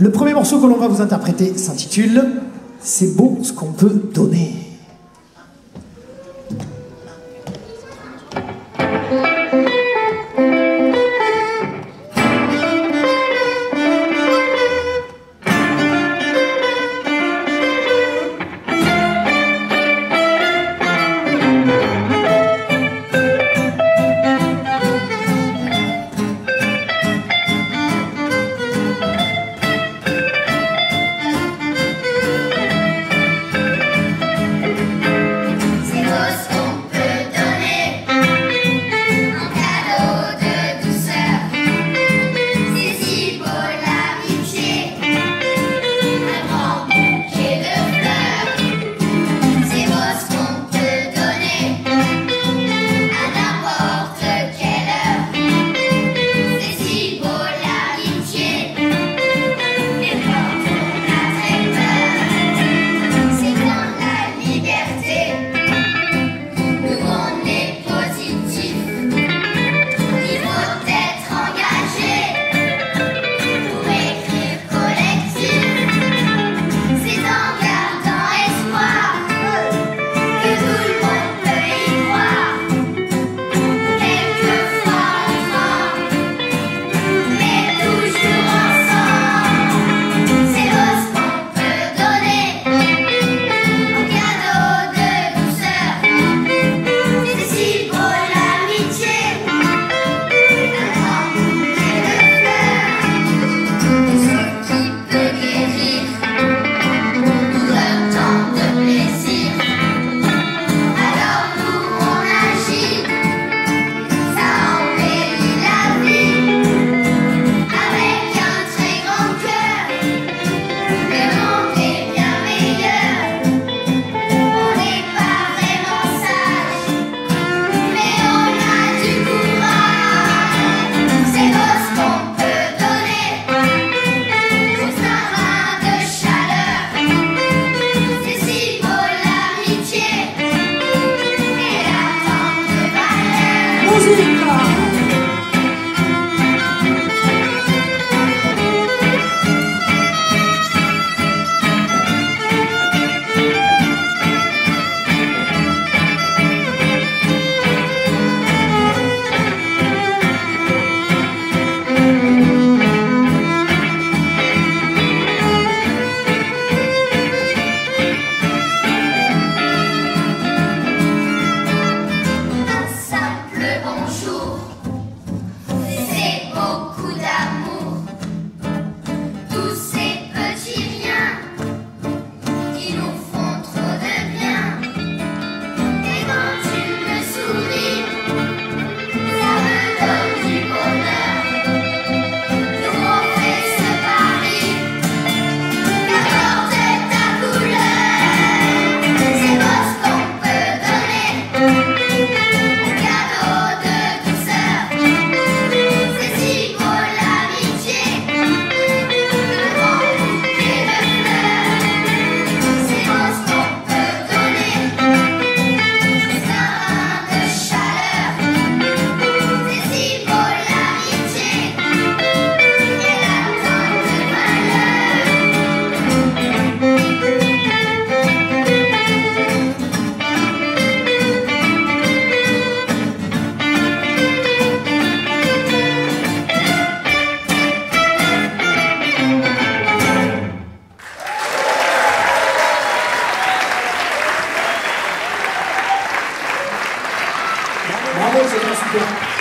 Le premier morceau que l'on va vous interpréter s'intitule C'est beau ce qu'on peut donner. Bravo, Sebastian.